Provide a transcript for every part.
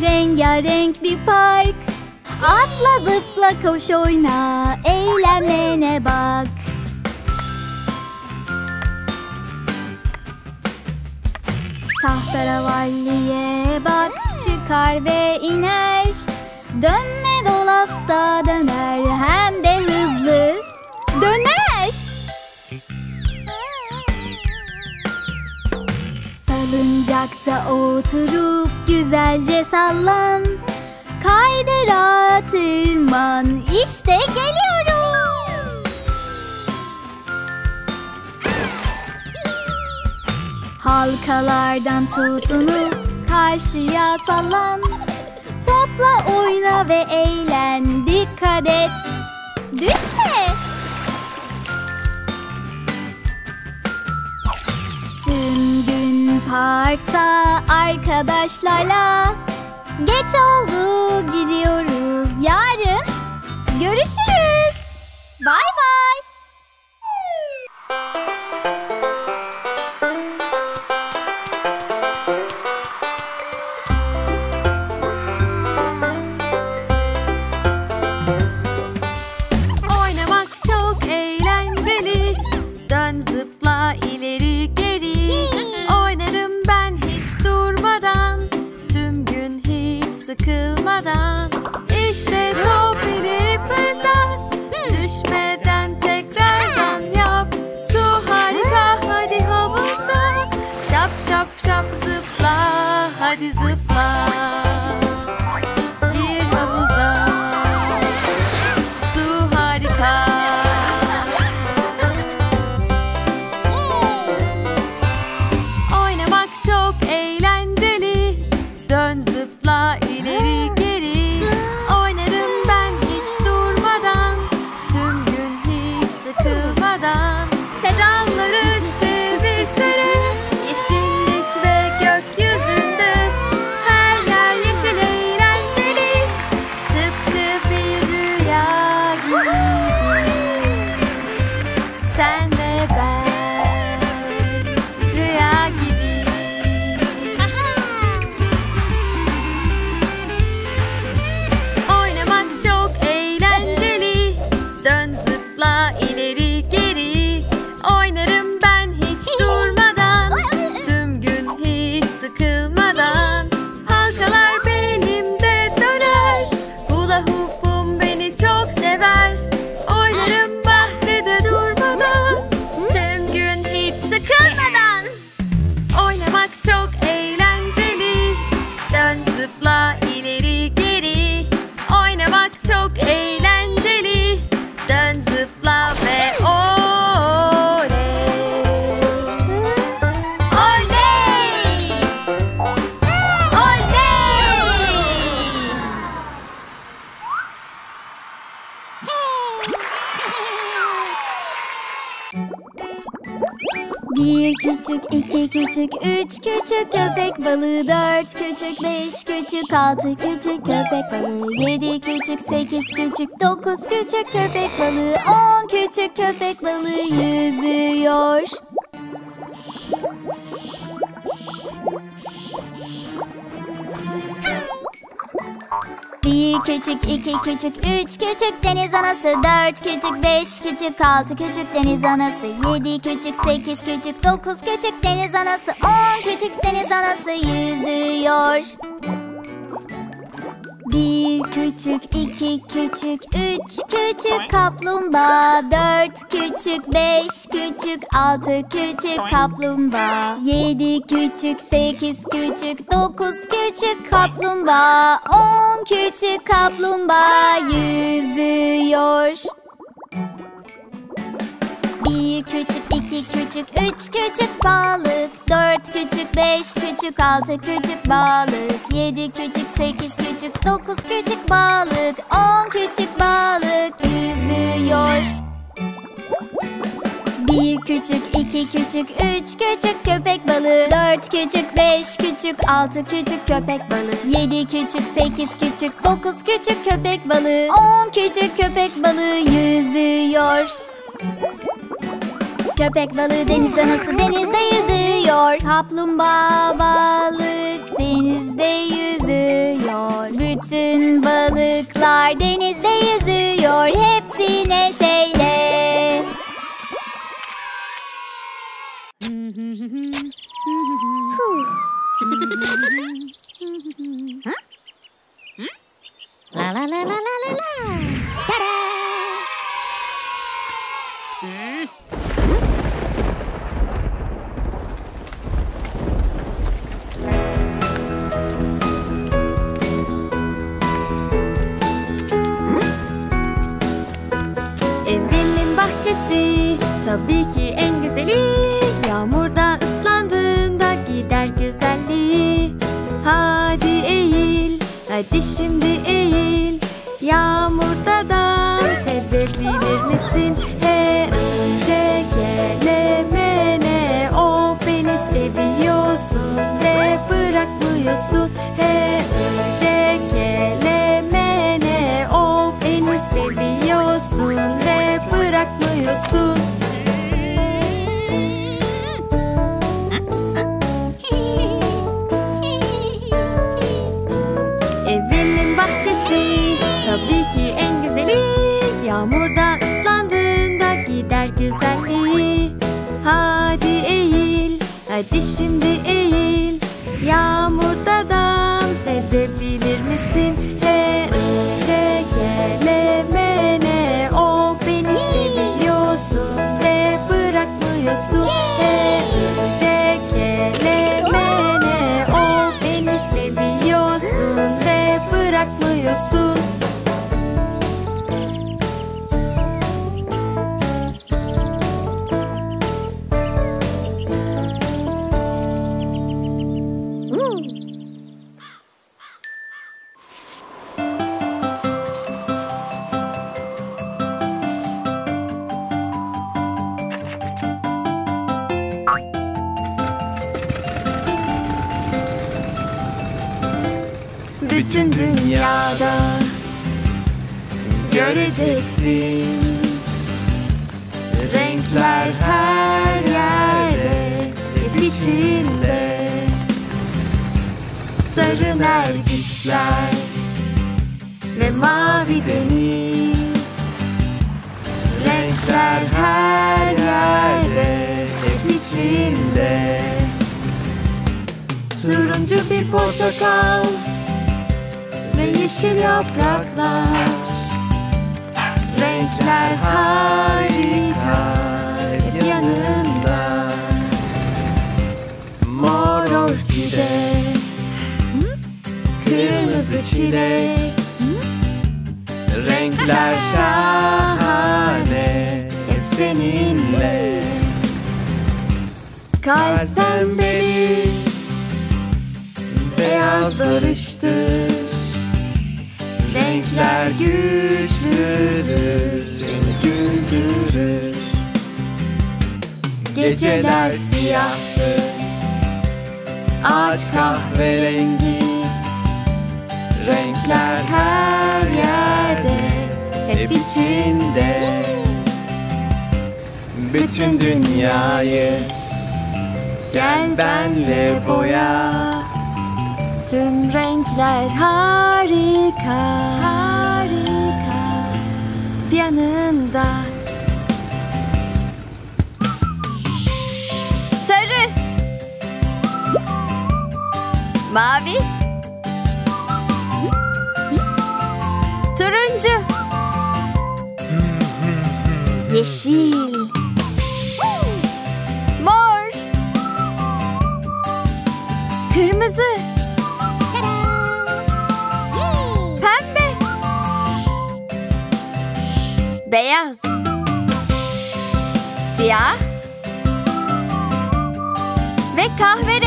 Rengarenk bir park. Atla zıpla koş oyna Eğlenmene bak. Tahtaravalliye bak Çıkar ve iner. Dönme dolapta döner Hem de hızlı Salıncakta oturup güzelce sallan. Kaydıra tırman. İşte geliyorum. Halkalardan tutunup karşıya sallan. Topla oyna ve eğlen. Dikkat et. Düşme parkta arkadaşlarla. Geç oldu gidiyoruz yarın. Görüşürüz. Bay bay balığı Dört küçük, beş küçük, altı küçük köpek balığı Yedi küçük, sekiz küçük, dokuz küçük köpek balığı On küçük köpek balığı yüzüyor Bir küçük, iki küçük, üç küçük deniz anası. Dört küçük, beş küçük, altı küçük deniz anası. Yedi küçük, sekiz küçük, dokuz küçük deniz anası. On küçük deniz anası yüzüyor bir küçük, iki küçük, üç küçük kaplumbağa Dört küçük, beş küçük, altı küçük kaplumbağa Yedi küçük, sekiz küçük, dokuz küçük kaplumbağa On küçük kaplumbağa yüzüyor bir küçük, iki küçük, üç küçük balık. Dört küçük, beş küçük, altı küçük balık. Yedi küçük, sekiz küçük, dokuz küçük balık. On küçük balık yüzüyor. Bir küçük, iki küçük, üç küçük köpek balığı. Dört küçük, beş küçük, altı küçük köpek balığı. Yedi küçük, sekiz küçük, dokuz küçük köpek balığı. On küçük köpek balığı yüzüyor Köpek balığı denizde nasıl denizde yüzüyor? Kaplumbağa balık denizde yüzüyor. Bütün balıklar denizde yüzüyor. Hepsi neşeyle hadi şimdi eğil Yağmurda dans edebilir misin? He, M, N, O Beni seviyorsun ve bırakmıyorsun He, M, N, O Beni seviyorsun ve bırakmıyorsun güzelliği. Hadi eğil, hadi şimdi eğil. Yağmurda dans edebilir misin? He, I, J, K, L, M, N, O Beni seviyorsun. Ve bırakmıyorsun. He, I, J, K, L, M, N, O Beni seviyorsun. Ve bırakmıyorsun Renkler her yerde hep içinde. Sarı nergisler ve mavi deniz. Renkler her yerde hep içinde. Turuncu bir portakal ve yeşil yapraklar. Renkler harika Kırmızı çilek. Renkler şahane Hep seninle. Kalp pembedir Beyaz barıştır. Renkler güçlüdür Seni güldürür. Geceler siyahtır Ağaç kahverengi Renkler her yerde Hep içinde. Bütün dünyayı Gel benle boya. Tüm renkler harika Harika. Yanında. Sarı. Mavi Turuncu. Yeşil. Mor. Kırmızı. Pembe. Beyaz. Siyah. Ve kahverengi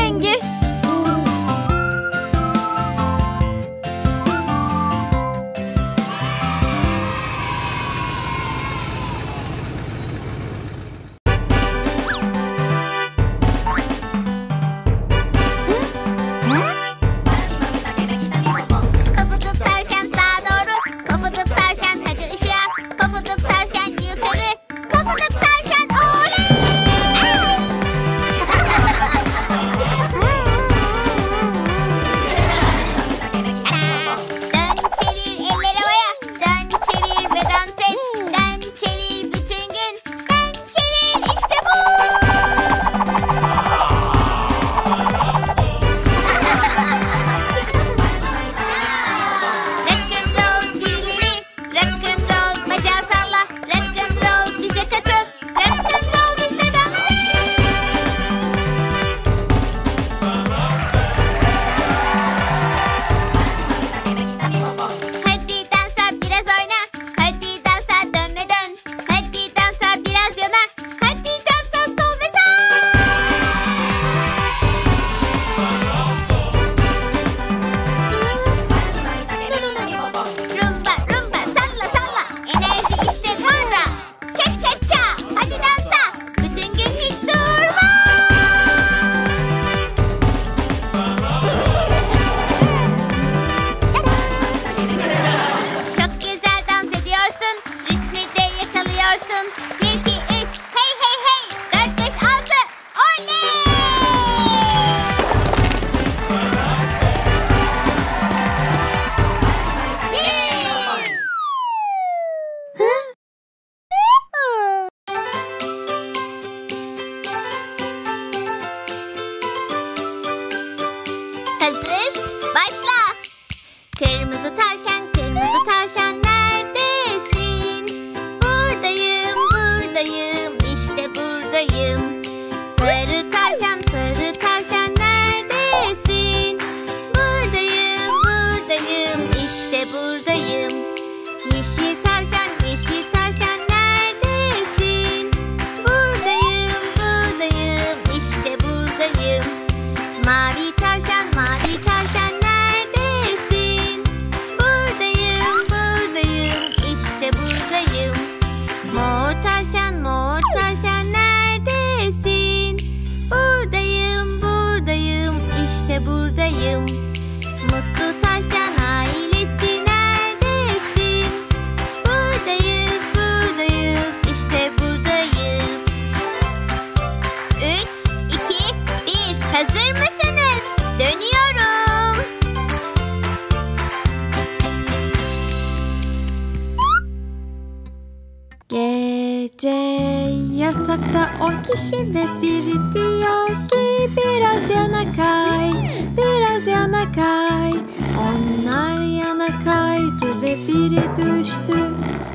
ve biri diyor ki biraz yana kay, biraz yana kay. Onlar yana kaydı ve biri düştü.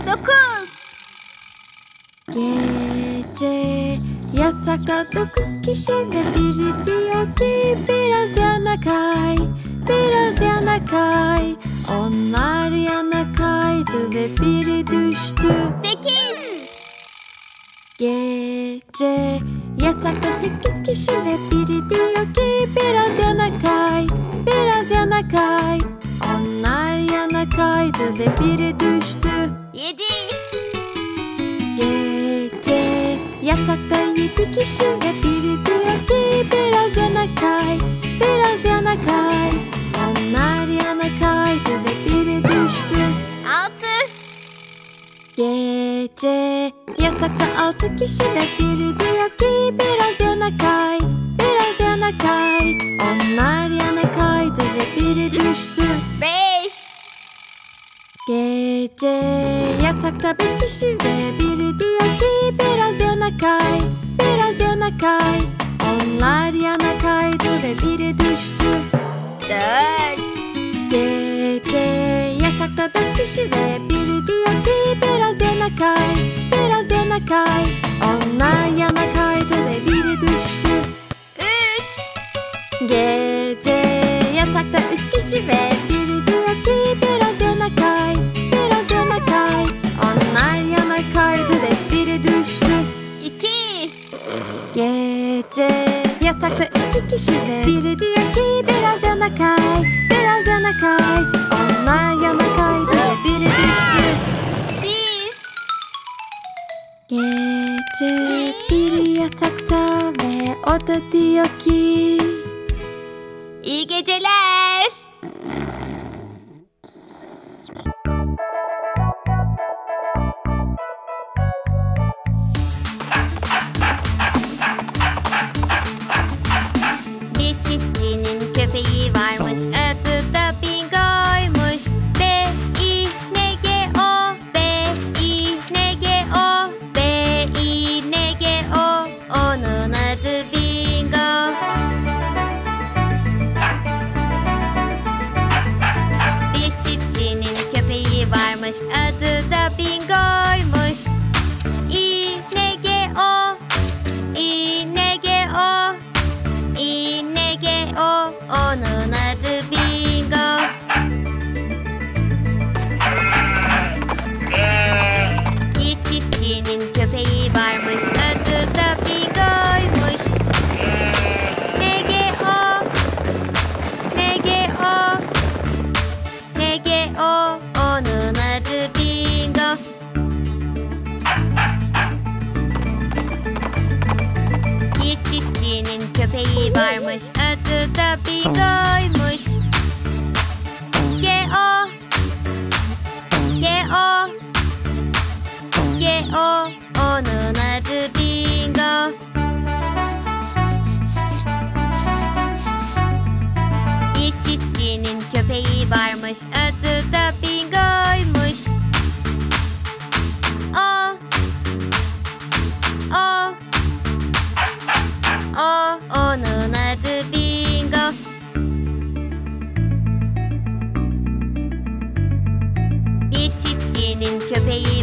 Dokuz. Gece yatakta dokuz kişi ve biri diyor ki biraz yana kay, biraz yana kay. Onlar yana kaydı ve biri düştü. Sekiz. Gece yatakta sekiz kişi ve biri diyor ki biraz yana kay, biraz yana kay. Onlar yana kaydı ve biri düştü. Yedi. Gece yatakta yedi kişi ve yatakta altı kişi ve biri diyor ki biraz yana kay, biraz yana kay. Onlar yana kaydı ve biri düştü. Beş. Gece yatakta beş kişi ve biri diyor ki biraz yana kay, biraz yana kay. Onlar yana kaydı ve biri düştü. Dört. Gece dört kişi ve biri diyor ki biraz yana kay, biraz yana kay. Onlar yana kaydı ve biri düştü. Üç. Gece yatakta üç kişi ve biri diyor ki biraz yana kay, biraz yana kay. Onlar yana kaydı ve biri düştü. İki. Gece yatakta iki kişi ve biri diyor ki biraz yana kay, biraz yana kay. Onlar yana Gece biri yatakta ve o da diyor ki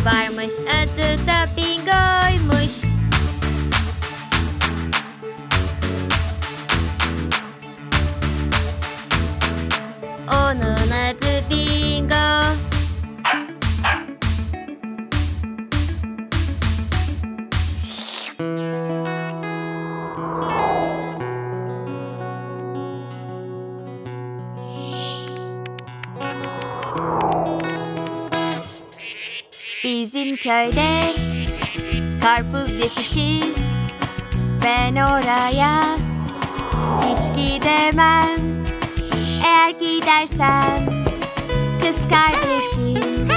varmış adı da Bingo'ymuş köyde karpuz yetişir Ben oraya hiç gidemem. Eğer gidersem kız kardeşim.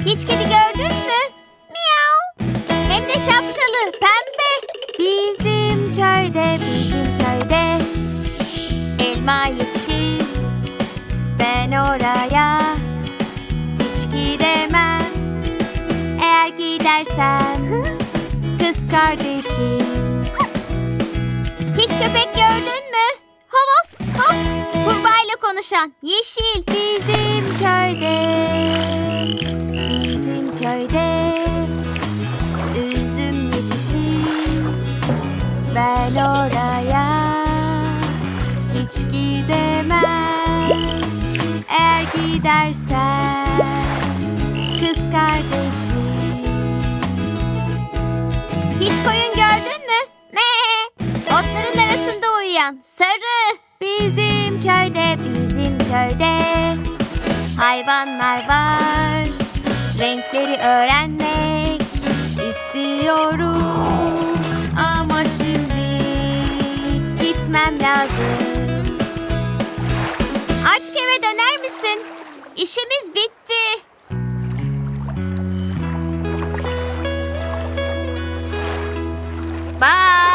Hiç kedi gördün mü? Miau Hem de şapkalı pembe. Bizim köyde bizim köyde Elma yetişir. Ben oraya gidersem kız kardeşim. Hiç köpek gördün mü? Hop hop Kurbağayla konuşan yeşil Bizim köyde. Bizim köyde Üzüm yetişir. Ben oraya. Hiç gidemem. Eğer gidersem köyde Hayvanlar var Renkleri öğrenmek istiyorum Ama şimdi gitmem lazım Artık eve döner misin? İşimiz bitti. Bye.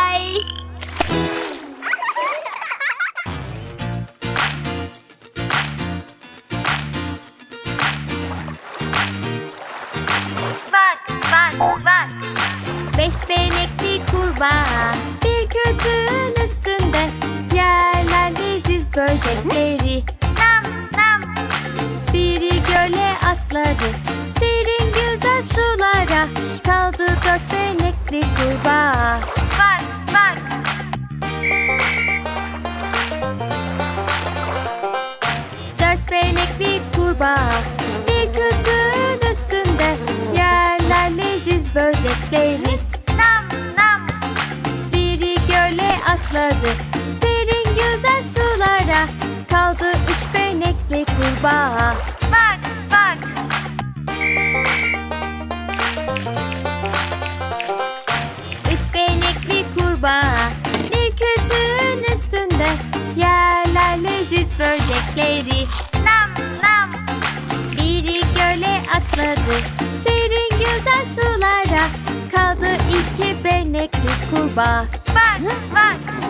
Kurbağa Bir kütüğün üstünde Yerler leziz böcekleri Nam, nam. Biri göle atladı kurbağa Bak bak. Üç benekli kurbağa Bir kütüğün üstünde Yerler leziz böcekleri. Nam nam. Biri göle atladı Serin güzel sulara Kaldı iki benekli kurbağa. Bak bak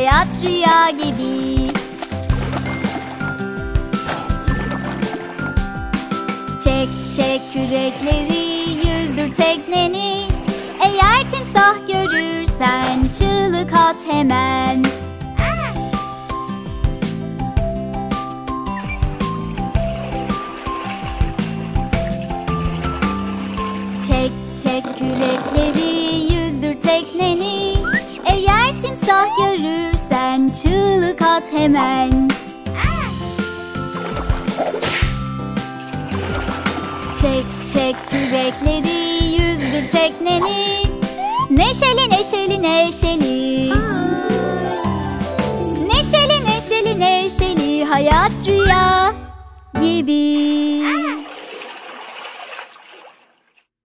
hayat rüya gibi. Çek çek kürekleri yüzdür tekneni. Eğer timsah görürsen çığlık at hemen. Çek çek kürekleri çığlık at hemen. Çek çek kürekleri yüzdür tekneni. Neşeli neşeli neşeli. Neşeli neşeli neşeli hayat rüya gibi